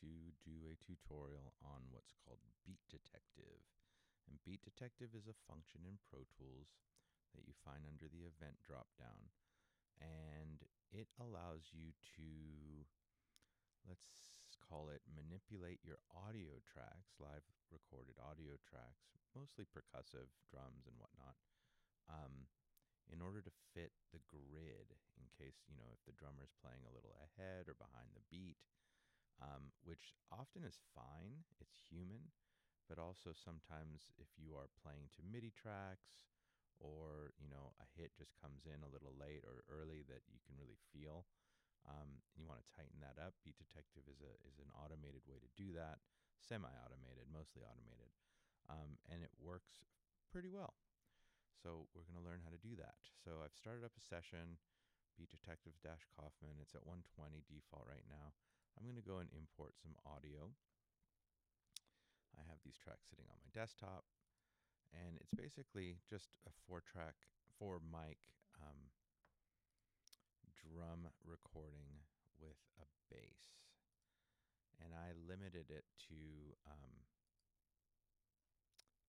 to do a tutorial on what's called Beat Detective. And Beat Detective is a function in Pro Tools that you find under the event dropdown. And it allows you to, let's call it, manipulate your audio tracks, live recorded audio tracks, mostly percussive drums and whatnot, um, in order to fit the grid in case, you know, if the drummer's playing a little ahead or behind the beat, um, which often is fine, it's human, but also sometimes if you are playing to MIDI tracks or, you know, a hit just comes in a little late or early that you can really feel, um, and you want to tighten that up. Beat Detective is a is an automated way to do that, semi-automated, mostly automated, um, and it works pretty well. So we're going to learn how to do that. So I've started up a session, Beat Detective Dash Kauffmann. It's at 120 default right now. I'm going to go and import some audio. I have these tracks sitting on my desktop, and it's basically just a four-track, four-mic um, drum recording with a bass. And I limited it to, um,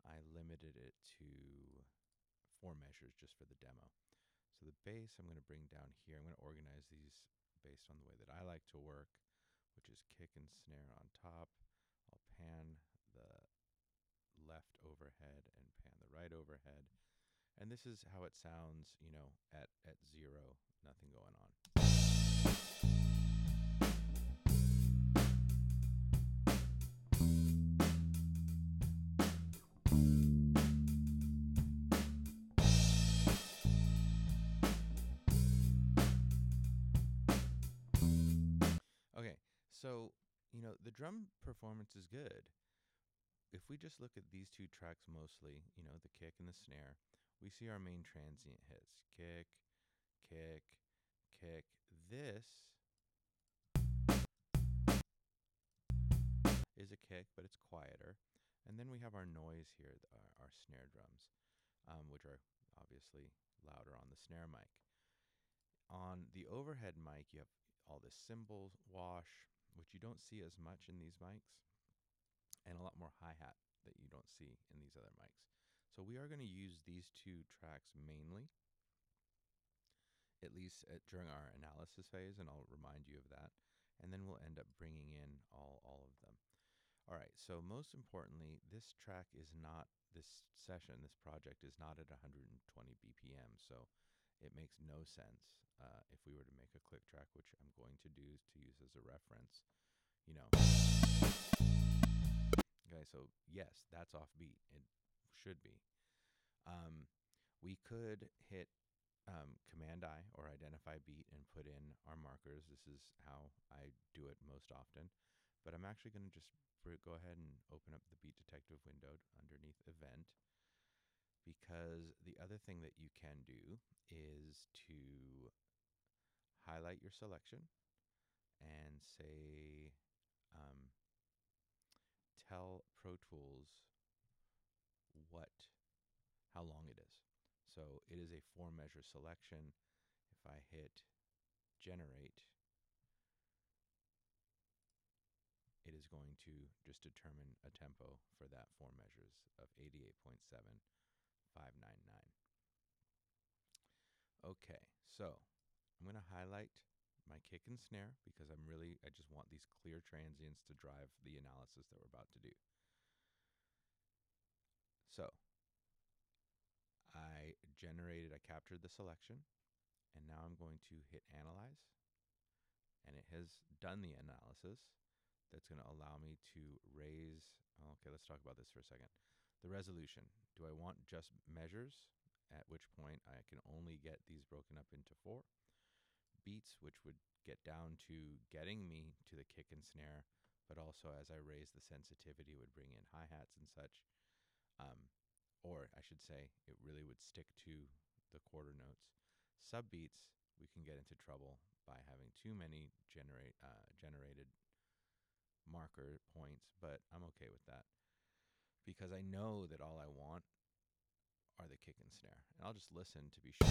I limited it to four measures just for the demo. So the bass I'm going to bring down here. I'm going to organize these based on the way that I like to work, which is kick and snare on top. I'll pan the left overhead and pan the right overhead. And this is how it sounds, you know, at, at zero, nothing going on. So, you know, the drum performance is good. If we just look at these two tracks mostly, you know, the kick and the snare, we see our main transient hits kick, kick, kick. This is a kick, but it's quieter. And then we have our noise here, our, our snare drums, um, which are obviously louder on the snare mic. On the overhead mic, you have all this cymbal wash, which you don't see as much in these mics, and a lot more hi hat that you don't see in these other mics. So we are going to use these two tracks mainly, at least at, during our analysis phase, and I'll remind you of that. And then we'll end up bringing in all, all of them. All right, so most importantly, this track is not, this session, this project is not at 120 BPM. So it makes no sense uh, if we were to make a click track, which I'm going to do to use as a reference. You know. Okay, so yes, that's offbeat. It should be. Um, we could hit um, Command I or identify beat and put in our markers. This is how I do it most often. But I'm actually going to just go ahead and open up the Beat Detective window underneath Event because the other thing that you can do is to highlight your selection and say, um, tell Pro Tools what, how long it is. So it is a four measure selection. If I hit generate, it is going to just determine a tempo for that four measures of 88.7 599. Okay, so I'm going to highlight my kick and snare because I'm really, I just want these clear transients to drive the analysis that we're about to do. So I generated, I captured the selection, and now I'm going to hit analyze, and it has done the analysis. That's going to allow me to raise. Okay, let's talk about this for a second. The resolution. Do I want just measures, at which point I can only get these broken up into four? Beats, which would get down to getting me to the kick and snare, but also as I raise the sensitivity, would bring in hi hats and such. Um, or I should say, it really would stick to the quarter notes. Sub beats, we can get into trouble by having too many generate uh, generated marker points, but I'm okay with that because I know that all I want are the kick and snare. And I'll just listen to be sure.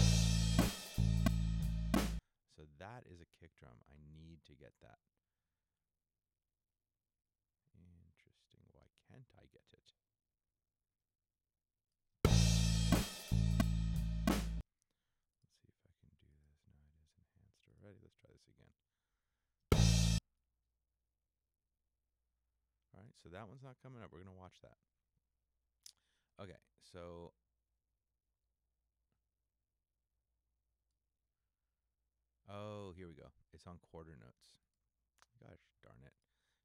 So that is a kick drum. I need to get that. Interesting. Why can't I get it? Let's see if I can do this. No, it is enhanced already. Let's try this again. All right, so that one's not coming up. We're going to watch that. Okay, so Oh, here we go. It's on quarter notes. Gosh darn it.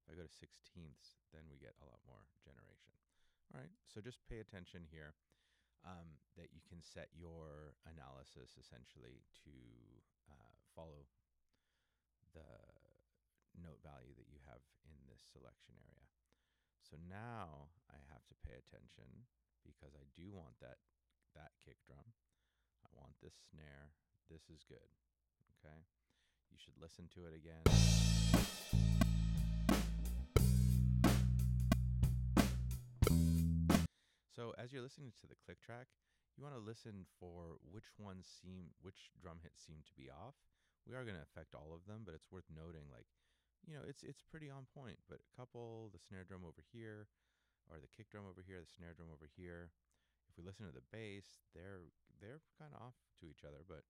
If I go to sixteenths, then we get a lot more generation. All right, so just pay attention here um, that you can set your analysis essentially to uh, follow the note value that you have in this selection area. So now I have to pay attention because I do want that that kick drum. I want this snare. This is good. Okay? You should listen to it again. So as you're listening to the click track, you want to listen for which ones seem which drum hits seem to be off. We are going to affect all of them, but it's worth noting like you know, it's it's pretty on point, but a couple the snare drum over here or the kick drum over here, the snare drum over here. If we listen to the bass, they're they're kind of off to each other, but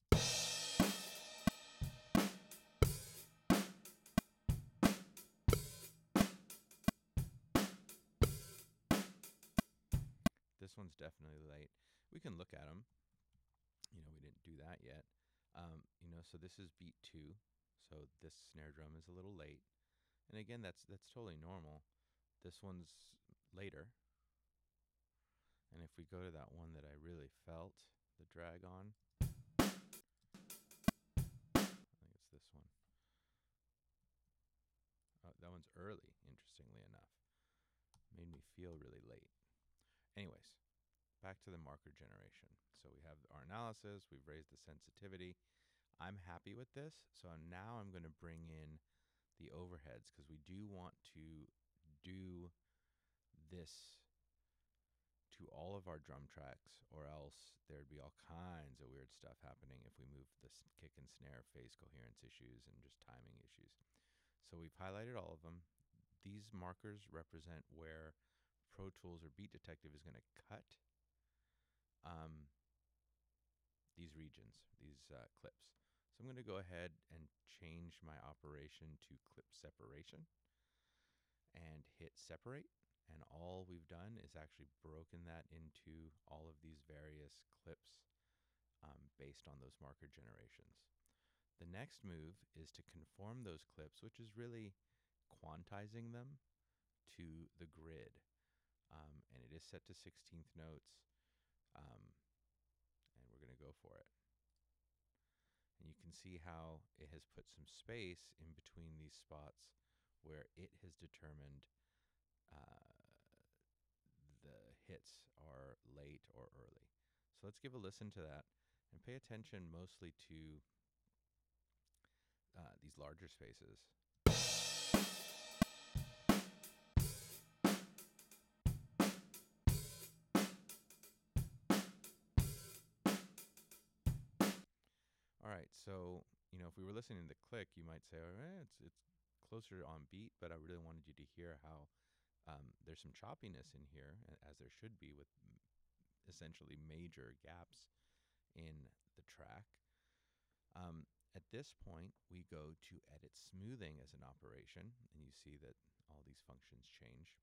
This one's definitely late. We can look at them. You know, we didn't do that yet. Um, you know, so this is beat two. So this snare drum is a little late. And again, that's that's totally normal. This one's later. And if we go to that one that I really felt the drag on, I think it's this one. Oh, that one's early, interestingly enough. Made me feel really late. Anyways, back to the marker generation. So we have our analysis, we've raised the sensitivity. I'm happy with this. So now I'm going to bring in the overheads because we do want to do this to all of our drum tracks or else there'd be all kinds of weird stuff happening if we move the kick and snare phase coherence issues and just timing issues. So we've highlighted all of them. These markers represent where Pro Tools or Beat Detective is going to cut um, these regions, these uh, clips. So I'm going to go ahead and change my operation to clip separation and hit separate. And all we've done is actually broken that into all of these various clips um, based on those marker generations. The next move is to conform those clips, which is really quantizing them to the grid um, and it is set to 16th notes. Um, and we're going to go for it. And you can see how it has put some space in between these spots where it has determined uh, the hits are late or early. So let's give a listen to that and pay attention mostly to uh, these larger spaces. All right, so you know, if we were listening to the click, you might say, "Oh, eh, it's it's closer on beat," but I really wanted you to hear how um, there's some choppiness in here, as there should be, with essentially major gaps in the track. Um, at this point, we go to edit smoothing as an operation, and you see that all these functions change.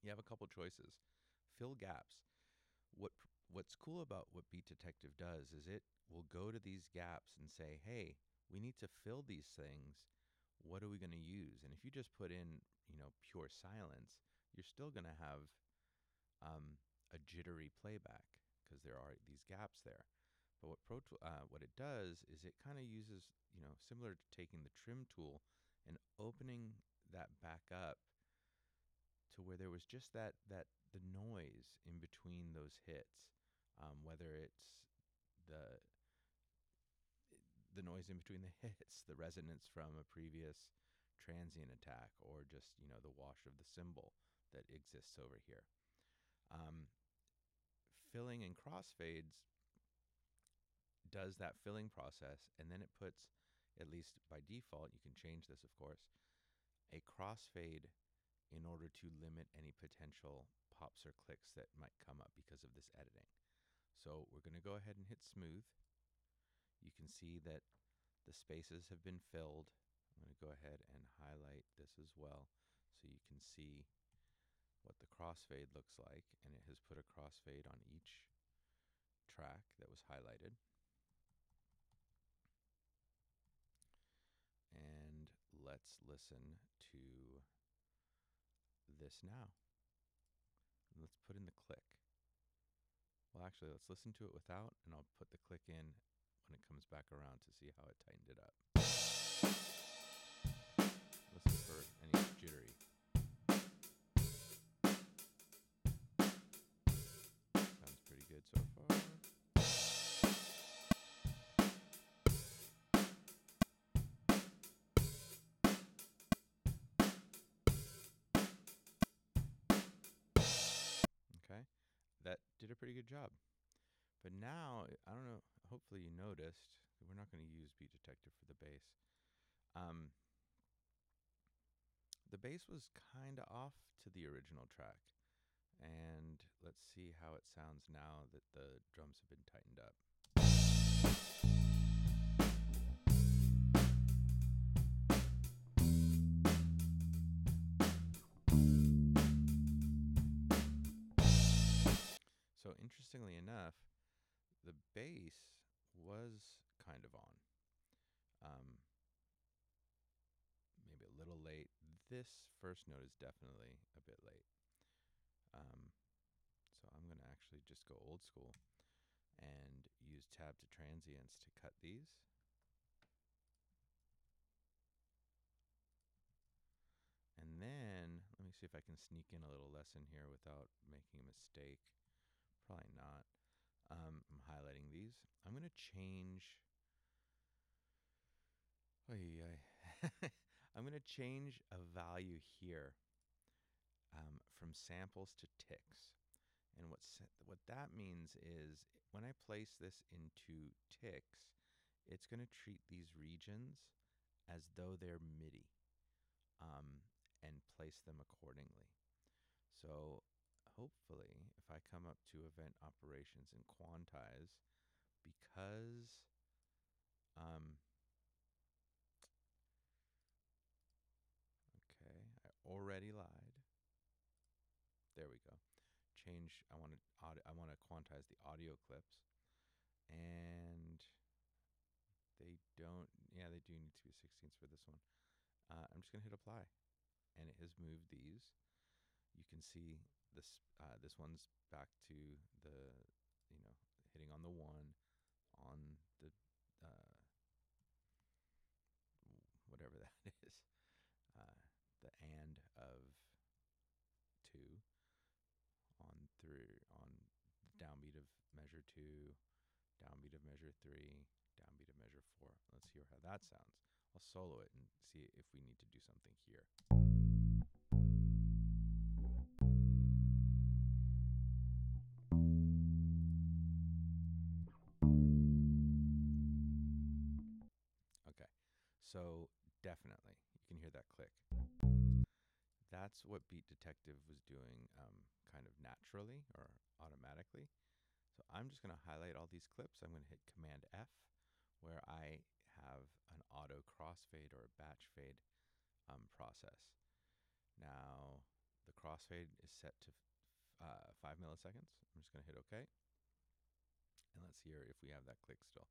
You have a couple choices. Fill gaps. What what's cool about what Beat Detective does is it will go to these gaps and say, hey, we need to fill these things. What are we going to use? And if you just put in, you know, pure silence, you're still going to have um, a jittery playback because there are these gaps there. But what Pro uh, what it does is it kind of uses, you know, similar to taking the trim tool and opening that back up to where there was just that that the noise in between those hits, um, whether it's the the noise in between the hits, the resonance from a previous transient attack, or just you know the wash of the cymbal that exists over here. Um, filling and crossfades does that filling process, and then it puts, at least by default, you can change this, of course, a crossfade in order to limit any potential pops or clicks that might come up because of this editing. So we're going to go ahead and hit smooth you can see that The spaces have been filled. I'm going to go ahead and highlight this as well so you can see what the crossfade looks like and it has put a crossfade on each track that was highlighted. And let's listen to this now. Let's put in the click. Well, actually, let's listen to it without, and I'll put the click in when it comes back around to see how it tightened it up. Listen for any jittery. Sounds pretty good so far. Okay, that did a pretty good job. But now, I don't know, hopefully you noticed, we're not going to use Beat Detective for the bass. Um, the bass was kind of off to the original track. And let's see how it sounds now that the drums have been tightened up. So interestingly enough, the bass was kind of on. Um, maybe a little late. This first note is definitely a bit late. Um, so I'm going to actually just go old school and use tab to transients to cut these. And then let me see if I can sneak in a little lesson here without making a mistake. Probably not. Um, I'm highlighting these. I'm going to change. I'm going to change a value here um, from samples to ticks. And what, what that means is when I place this into ticks, it's going to treat these regions as though they're MIDI um, and place them accordingly. So hopefully, if I come up to event operations and quantize, because um, okay, I already lied. There we go. Change. I want to I want to quantize the audio clips, and they don't. Yeah, they do need to be 16ths for this one. Uh, I'm just gonna hit apply, and it has moved these. You can see this uh, this one's back to the you know hitting on the one on the uh, whatever that is uh, the and of two on three on downbeat of measure two downbeat of measure three downbeat of measure four. Let's hear how that sounds. I'll solo it and see if we need to do something here Okay, so definitely, you can hear that click. That's what Beat Detective was doing um, kind of naturally or automatically. So I'm just going to highlight all these clips. I'm going to hit Command F where I have an auto crossfade or a batch fade um, process. Now the crossfade is set to uh, 5 milliseconds. I'm just going to hit OK. And let's hear if we have that click still.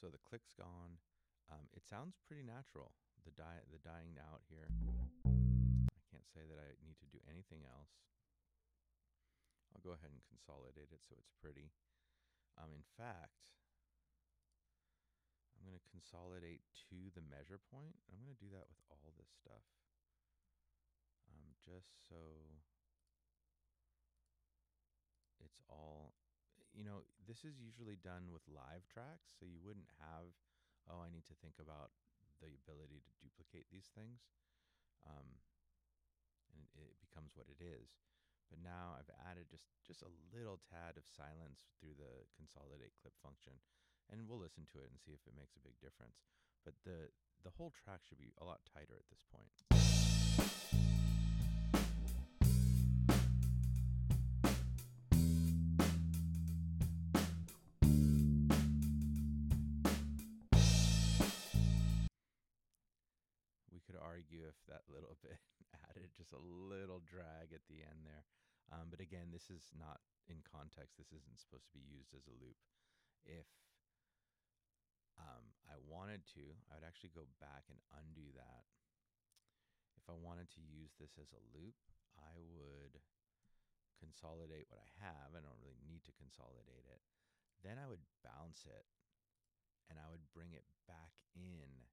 So the click's gone. Um, it sounds pretty natural. The die, the dying out here. I can't say that I need to do anything else. I'll go ahead and consolidate it so it's pretty. Um, in fact, I'm going to consolidate to the measure point. I'm going to do that with all this stuff. Um, just so it's all you know, this is usually done with live tracks, so you wouldn't have, oh, I need to think about the ability to duplicate these things. Um, and it becomes what it is. But now I've added just, just a little tad of silence through the consolidate clip function and we'll listen to it and see if it makes a big difference. But the the whole track should be a lot tighter at this point. We could argue if that little bit added just a little drag at the end there. Um, but again, this is not in context. This isn't supposed to be used as a loop. If um, I wanted to, I would actually go back and undo that. If I wanted to use this as a loop, I would consolidate what I have. I don't really need to consolidate it. Then I would bounce it and I would bring it back in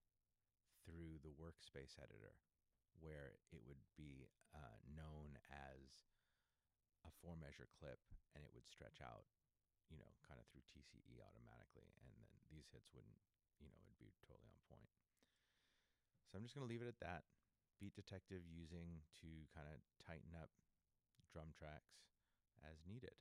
through the workspace editor where it would be uh, known as a four measure clip and it would stretch out, you know, kind of through TCE automatically. And then these hits wouldn't, you know, it'd be totally on point. So I'm just going to leave it at that. Beat Detective using to kind of tighten up drum tracks as needed.